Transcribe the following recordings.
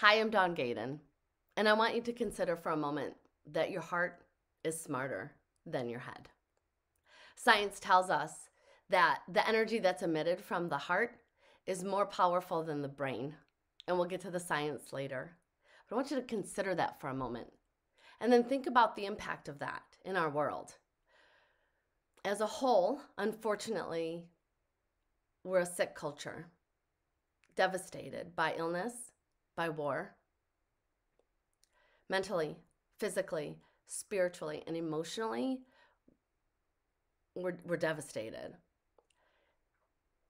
Hi, I'm Dawn Gaden, and I want you to consider for a moment that your heart is smarter than your head. Science tells us that the energy that's emitted from the heart is more powerful than the brain, and we'll get to the science later. But I want you to consider that for a moment and then think about the impact of that in our world. As a whole, unfortunately, we're a sick culture, devastated by illness, by war, mentally, physically, spiritually, and emotionally. We're, we're devastated.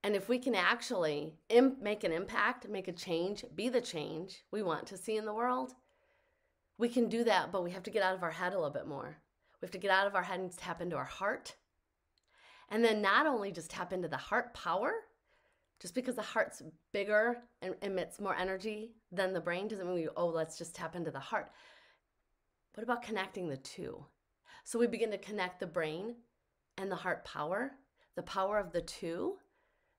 And if we can actually Im- make an impact, make a change, be the change we want to see in the world, we can do that, but we have to get out of our head a little bit more. We have to get out of our head and tap into our heart. And then not only just tap into the heart power, just because the heart's bigger and emits more energy than the brain doesn't mean we, oh, let's just tap into the heart. What about connecting the two? So we begin to connect the brain and the heart power, the power of the two.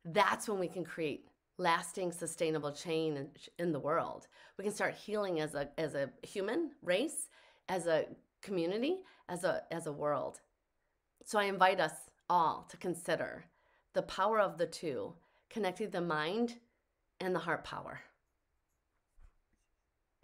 That's when we can create lasting sustainable change in the world we can start healing as a as a human race as a community as a as a world so i invite us all to consider the power of the two connecting the mind and the heart power